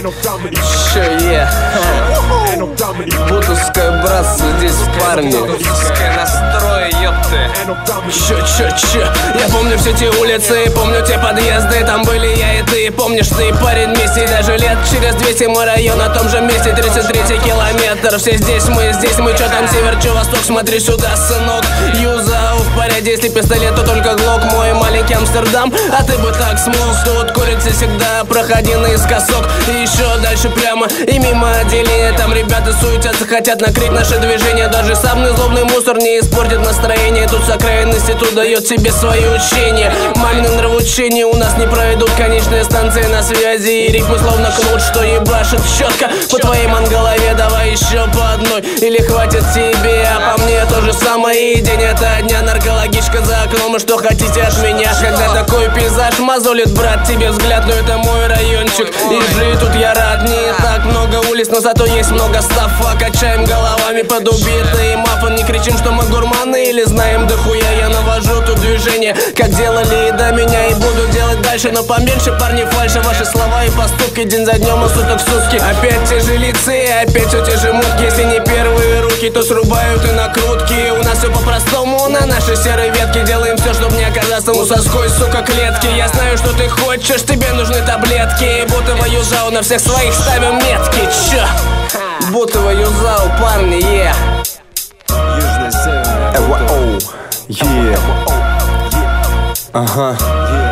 Че, е. Бутовское братство здесь парни. Бутовское настрой, ёпты. Че, че, че Я помню все те улицы, помню те подъезды. Там были я и ты, помнишь ты, парень вместе Даже лет через 200 мой район на том же месте 33 километр, все здесь мы, здесь мы. Че там север, че восток, смотри сюда, сынок. Юза порядке, если пистолет, то только глок Мой маленький Амстердам, а ты бы так смог Тут курица всегда, проходи наискосок. И еще дальше прямо, и мимо отделения Там ребята суетятся, хотят накрыть наше движение. Даже самый злобный мусор не испортит настроение. Тут с окраин институт дает себе свои учения. Мамины нравоучения у нас не пройдут. Конечная станция на связи. И ритмы словно кнут, что ебашит четко По твоей манголове давай еще по одной. Или хватит тебе, а по мне же самое И день. Это дня наркологичка за окном. И что хотите от меня, когда такой пейзаж Мозолит, брат, тебе взгляд, но это мой райончик. И жить тут я рад, не так много улиц Но зато есть много стафа. Качаем головами под убитые мафы Не кричим, что мы гурманы или знаем дохуя Я навожу тут движение, как делали и до меня И буду делать дальше, но поменьше парни фальши. Ваши слова и поступки день за днем, и суток в сутки. Опять те же лица и опять все те же мутки. Если не руки, то срубают и накрутки. У нас все по-простому, на нашей серой ветке Делаем все, чтобы не оказаться у соской, сука, клетки. Я знаю, что ты хочешь, тебе нужны таблетки. Будто юзау на всех своих ставим метки. Чё? Будто юзау, парни, е. Южная, северная, Эва-оу, е. Ага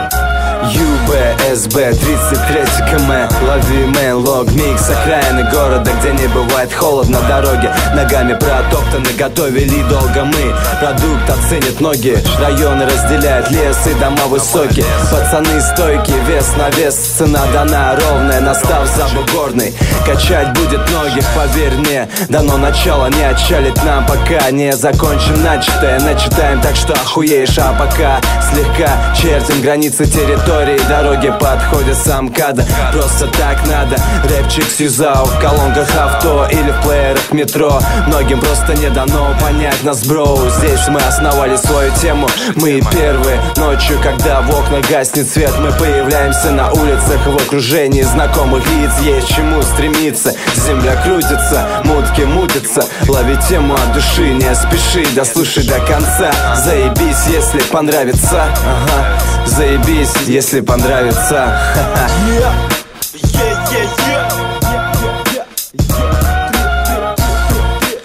ЮБСБ 33 км. Лови мейн лог микс Окраины города, где не бывает холодно. Дороги ногами протоптаны Готовили долго мы. Продукт оценят ноги Районы разделяют лес и дома высокие. Пацаны стойкие, вес на вес Цена дана ровная, настав за бугорный Качать будет ноги, поверь мне Дано начало, не отчалить нам Пока не закончим начатое. Начитаем так, что охуеешь А пока слегка чертим границы территории. Дороги подходят сам када Просто так надо Рэпчик с юзау в колонках авто Или в плеерах метро. Многим просто не дано понять нас, бро. Здесь мы основали свою тему. Мы первые ночью, когда в окна гаснет свет Мы появляемся на улицах в окружении знакомых лиц. Есть чему стремиться. Земля крутится, мутки мутятся. Лови тему от души, не спеши Дослушай до конца. Заебись, если понравится. Ага. Заебись, если понравится Ха-ха.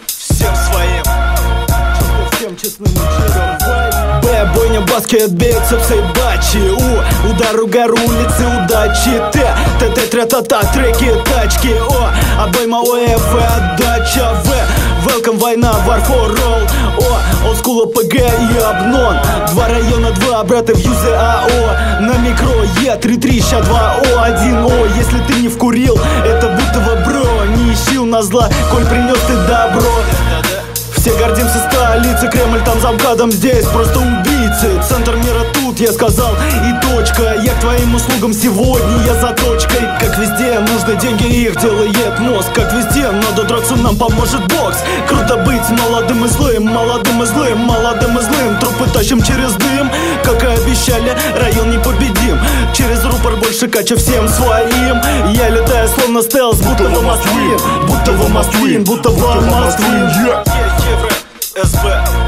Всем своим Всем честным Б, бойня, баскет, бицепсы, бачи У, удар, угар, улицы, удачи. Т, т, т, тра, та, та, треки, тачки. О, обойма, ОФ, отдача В, welcome, война, war for all. О, олдскул, ОПГ и обнон. Два района, два брата в юзе АО На микро, Е, 3, 3, ща 2, О, 1, О. Если ты не вкурил, это будто бро. Не ищи у нас зла, коль принес ты добро. Все гордимся столицей, Кремль там за МКАДом, здесь. Просто убийцы Центр тут, я сказал, и точка Я к твоим услугам сегодня, я за точкой. Как везде, нужны деньги, их делает мозг. Как везде, надо драться, нам поможет бокс. Круто быть молодым и злым, молодым и злым, молодым и злым. Трупы тащим через дым, как и обещали, район непобедим. Через рупор больше кача всем своим. Я летаю словно стелс, будто в Москве. Будто в Москве, будто в Москве. СБ